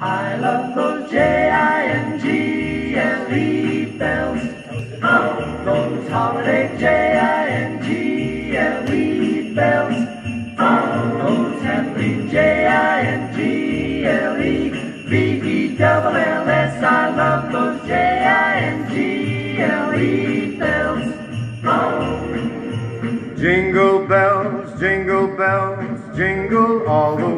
I love those J-I-N-G-L-E bells. Oh, those holiday J-I-N-G-L-E bells. Oh, those happy J-I-N-G-L-E B-E-double-L-S. I love those J-I-N-G-L-E bells. Oh. Jingle bells, jingle bells, jingle all the way.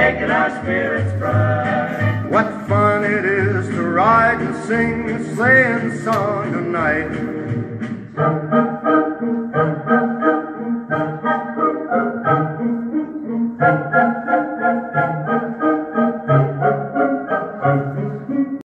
making our spirits bright. What fun it is to ride and sing a sleighing song tonight.